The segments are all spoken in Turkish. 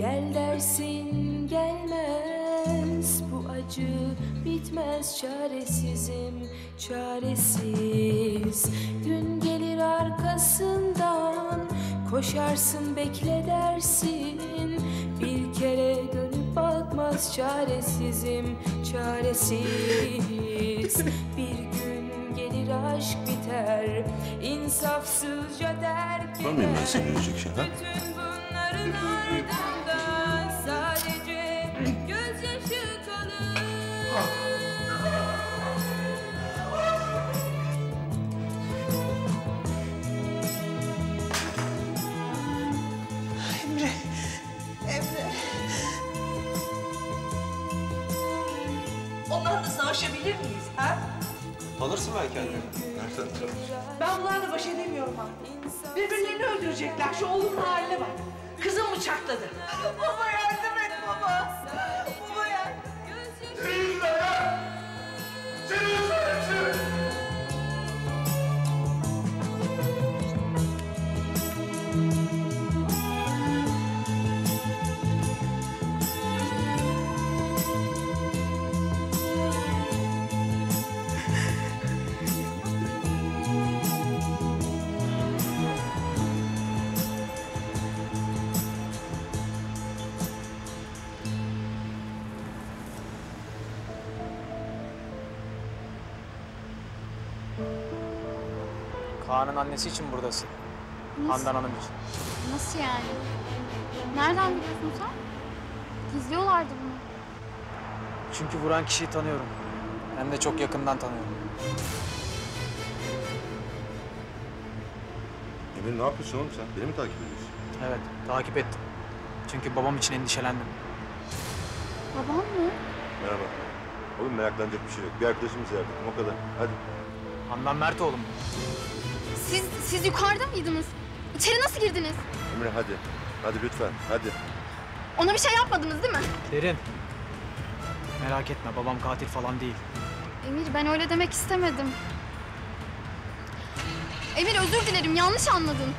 Gel dersin gelmez. Bu acı bitmez çaresizim çaresiz. Gün gelir arkasından koşarsın bekle dersin. Bir kere dönüp bakmaz çaresizim çaresiz. Bir gün gelir aşk biter. İnsafsızca terk Var mıyım ben seni şey, ha? Bütün bunların ardından sadece gözyaşı kalır. Emre, Emre. Onlarla savaşabilir miyiz ha? Tanırsın belki kendini. Nereden tanıyorsun? Ben bunlarla baş edemiyorum artık. Birbirlerini öldürecekler. Şu oğlumun haline bak. Kızım bıçakladı. Baba closer. Kaan'ın annesi için buradasın. Handan Hanım için. Nasıl yani? Nereden biliyorsun sen? Gizliyorlardı bunu. Çünkü vuran kişiyi tanıyorum. Hem de çok yakından tanıyorum. Emir ne yapıyorsun oğlum sen? Beni mi takip ediyorsun? Evet, takip ettim. Çünkü babam için endişelendim. Babam mı? Merhaba. Oğlum meraklanacak bir şey yok. Bir arkadaşımı ziyaret ettim o kadar. Hadi. Handan Mertoğlu mu? Siz, siz yukarıda mıydınız? İçeri nasıl girdiniz? Emre hadi. Hadi lütfen. Hadi. Ona bir şey yapmadınız değil mi? Derin. Merak etme, babam katil falan değil. Emir ben öyle demek istemedim. Emir özür dilerim yanlış anladın.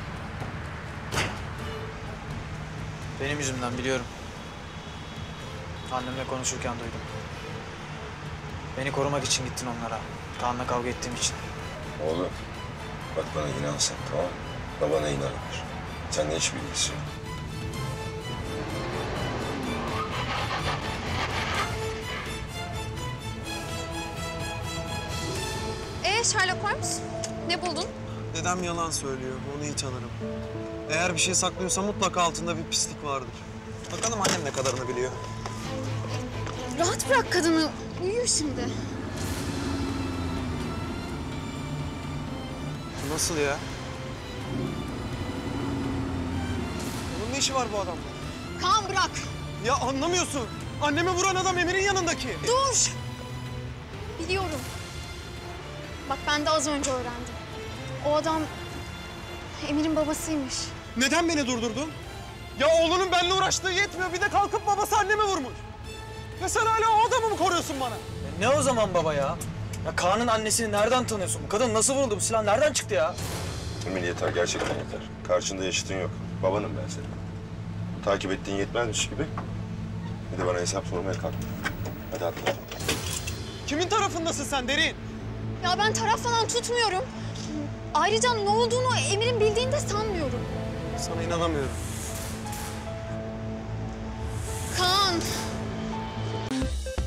Benim yüzümden biliyorum. Annemle konuşurken duydum. Beni korumak için gittin onlara. Kaan'la kavga ettiğim için. Oğlum, bak bana inan sen tamam mı? Babana inanılır. Seninle hiç bilgisi yok. Ee Sherlock Holmes ne buldun? Dedem yalan söylüyor. Onu iyi tanırım. Eğer bir şey saklıyorsa mutlaka altında bir pislik vardır. Bakalım annem ne kadarını biliyor. Rahat bırak kadını. Uyuyor şimdi. Nasıl ya? Onun ne işi var bu adamla? Kaan bırak. Ya anlamıyorsun. Annemi vuran adam Emir'in yanındaki. Dur. Biliyorum. Bak ben de az önce öğrendim. O adam Emir'in babasıymış. Neden beni durdurdun? Ya oğlunun benimle uğraştığı yetmiyor. Bir de kalkıp babası annemi vurmuş. Ve sen hala o adamı mı koruyorsun bana? Ne o zaman baba ya? Ya Kaan'ın annesini nereden tanıyorsun? Bu kadın nasıl vuruldu? Bu silah nereden çıktı ya? Emir yeter. Gerçekten yeter. Karşında yaşıtın yok. Babanım ben senin. Takip ettiğin yetmezmiş gibi. Bir de bana hesap sormaya kalkma. Hadi atla. Kimin tarafındasın sen Derin? Ya ben taraf falan tutmuyorum. Ayrıca ne olduğunu Emir'in bildiğini de sanmıyorum. Sana inanamıyorum. Kaan.